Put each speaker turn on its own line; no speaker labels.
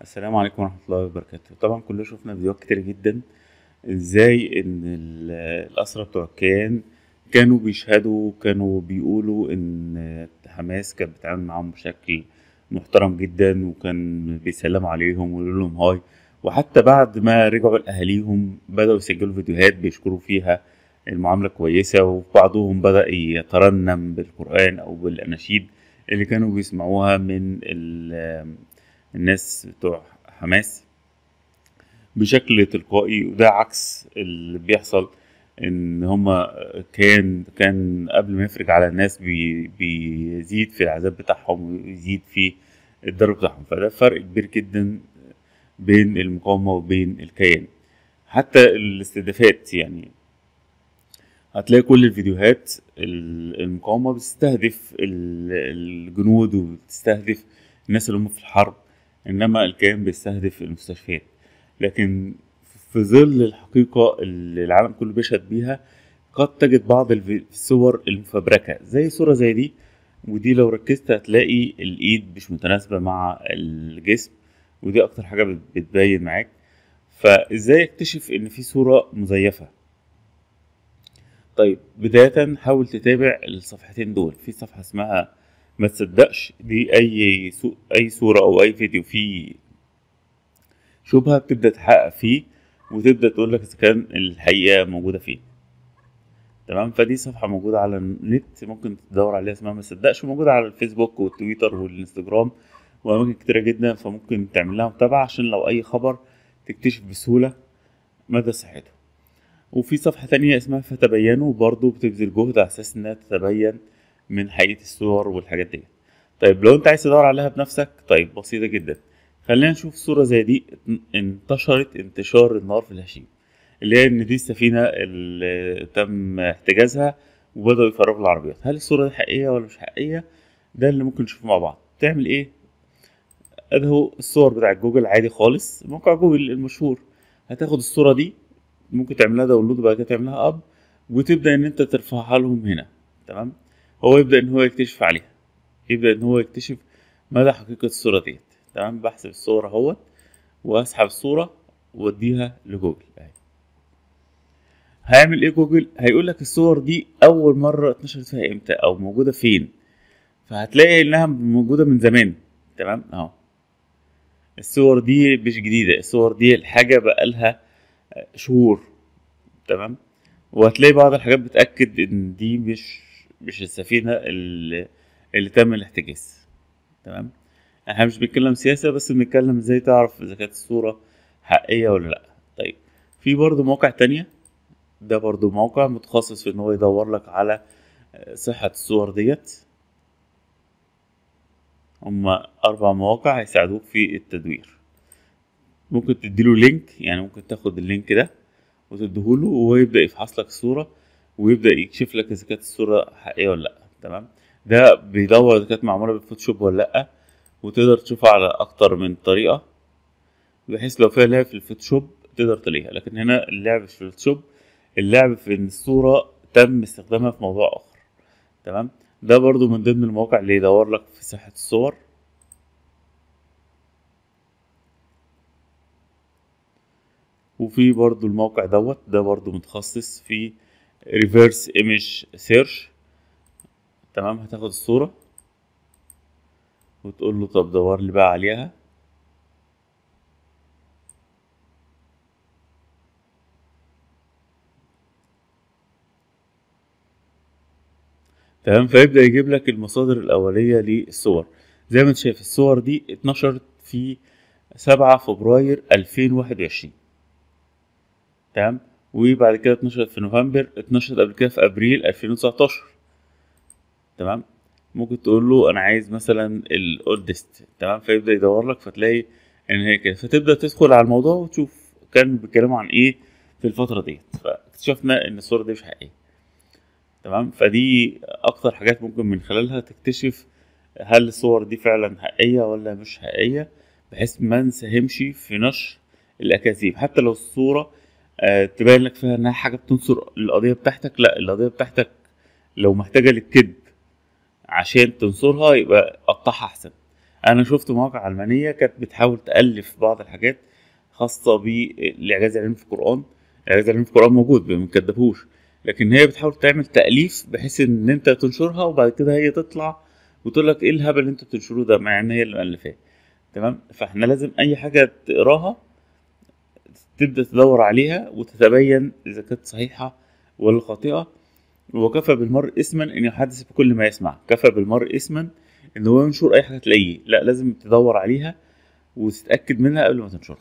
السلام عليكم ورحمة الله وبركاته. طبعا كلنا شفنا فيديوهات كتير جدا إزاي إن ال- الأسرى بتوع الكيان كانوا بيشهدوا كانوا بيقولوا إن حماس كانت بتتعامل معاهم بشكل محترم جدا وكان بيسلموا عليهم ويقولوا لهم هاي. وحتى بعد ما رجعوا لأهاليهم بدأوا يسجلوا فيديوهات بيشكروا فيها. المعاملة كويسة وبعضهم بدأ يترنم بالقرآن أو بالأناشيد اللي كانوا بيسمعوها من الناس بتوع حماس بشكل تلقائي وده عكس اللي بيحصل إن هما كان كان قبل ما يفرج على الناس بي بيزيد في العذاب بتاعهم ويزيد في الضرب بتاعهم. فده فرق كبير جدا بين المقاومة وبين الكيان. حتى الاستهدافات يعني. هتلاقي كل الفيديوهات ال- المقاومة بتستهدف ال- الجنود وبتستهدف الناس اللي هم في الحرب. إنما الكيان بيستهدف المستشفيات. لكن في ظل الحقيقة اللي العالم كله بيشهد بيها قد تجد بعض الصور المفبركة. زي صورة زي دي ودي لو ركزت هتلاقي الإيد مش متناسبة مع الجسم ودي أكتر حاجة بت- بتبين معاك. فإزاي أكتشف إن في صورة مزيفة؟ طيب بداية حاول تتابع الصفحتين دول. في صفحة اسمها ما تصدقش دي أي سو... أي صورة أو أي فيديو فيه. شبهة بتبدأ تحقق فيه وتبدأ تقول لك إذا كان الحقيقة موجودة فين. تمام؟ فدي صفحة موجودة على النت ممكن تدور عليها اسمها ما تصدقش وموجودة على الفيسبوك والتويتر والإنستجرام وأماكن كتيرة جدا فممكن تعمل لها متابعة عشان لو أي خبر تكتشف بسهولة مدى صحته. وفي صفحة تانية اسمها فتبينوا برضو بتبذل جهد على أساس إنها تتبين من حقيقة الصور والحاجات دي طيب لو أنت عايز تدور عليها بنفسك طيب بسيطة جدا. خلينا نشوف صورة زي دي. انتشرت انتشار النار في الهشيم اللي هي إن دي السفينة اللي تم احتجازها وبدأوا يفرغوا العربيات. هل الصورة دي حقيقية ولا مش حقيقية؟ ده اللي ممكن نشوفه مع بعض. تعمل إيه؟ ادي هو الصور بتاع جوجل عادي خالص. موقع جوجل المشهور. هتاخد الصورة دي ممكن تعملها download وبعد كده تعملها أب وتبدأ إن أنت ترفعها لهم هنا. تمام؟ هو يبدأ إن هو يكتشف عليها. يبدأ إن هو يكتشف مدى حقيقة الصورة ديت تمام؟ بحسب الصورة أهوت وأسحب الصورة واديها لجوجل. أهي. هيعمل إيه جوجل؟ هيقول لك الصور دي أول مرة اتنشرت فيها إمتى أو موجودة فين. فهتلاقي إنها موجودة من زمان. تمام؟ أهو. الصور دي مش جديدة. الصور دي الحاجة بقالها شهور. تمام؟ وهتلاقي بعض الحاجات بتأكد إن دي مش مش السفينة اللي, اللي تم الاحتجاز. تمام؟ إحنا مش بنتكلم سياسة بس بنتكلم إزاي تعرف إذا كانت الصورة حقيقية ولا لأ. طيب في برضه مواقع تانية. ده برضه موقع متخصص في إن هو يدور لك على صحة الصور ديت. هما أربع مواقع هيساعدوك في التدوير. ممكن تديله link يعني ممكن تاخد ال link ده وتديهوله وهو يبدأ يفحص لك الصورة. ويبدأ يكشف لك إذا كانت الصورة حقيقية ولا لأ تمام؟ ده بيدور إذا كانت معمولة بال Photoshop ولا لأ وتقدر تشوفها على أكتر من طريقة بحيث لو فيها لعب في ال Photoshop تقدر تلاقيها. لكن هنا اللعب في ال Photoshop اللعب في إن الصورة تم استخدامها في موضوع آخر تمام؟ ده برضو من ضمن المواقع اللي يدور لك في صحة الصور. وفي برضو الموقع دوت ده برضو متخصص في reverse image search تمام؟ هتاخد الصورة وتقول له طب دور لي بقى عليها. تمام؟ فيبدأ يجيب لك المصادر الأولية للصور. زي ما انت شايف الصور دي اتنشرت في سبعة فبراير ألفين واحد وعشرين. تمام؟ وبعد كده اتنشرت في نوفمبر اتنشرت قبل كده في أبريل 2019 تمام؟ ممكن تقول له أنا عايز مثلا الاولدست تمام؟ فيبدأ يدور لك فتلاقي إن هي كده. فتبدأ تدخل على الموضوع وتشوف كان بيتكلموا عن إيه في الفترة ديت. فاكتشفنا إن الصورة دي مش حقيقية. تمام؟ فدي أكتر حاجات ممكن من خلالها تكتشف هل الصور دي فعلا حقيقية ولا مش حقيقية بحيث ما نساهمش في نشر الأكاذيب. حتى لو الصورة تبين لك فيها إنها حاجة بتنصر القضية بتاعتك. لا القضية بتاعتك لو محتاجة للكذب عشان تنصرها يبقى قطعها أحسن. أنا شفت مواقع علمانيه كانت بتحاول تألف بعض الحاجات خاصة بالإعجاز العلمي في القرآن. الاعجاز العلمي في القرآن موجود ما بنكدبوش لكن هي بتحاول تعمل تأليف بحيث إن أنت تنشرها وبعد كده هي تطلع وتقول لك إيه الهبل اللي أنتوا بتنشروه ده مع إن هي اللي مؤلفاه تمام؟ فإحنا لازم أي حاجة تقراها تبدأ تدور عليها وتتبين اذا كانت صحيحة ولا خاطئه وكفى بالمرء اسما إن يحدث بكل ما يسمع. كفى بالمرء اسما إن هو ينشر أي حاجة تلاقيه. لا لازم تدور عليها وتتأكد منها قبل ما تنشرها.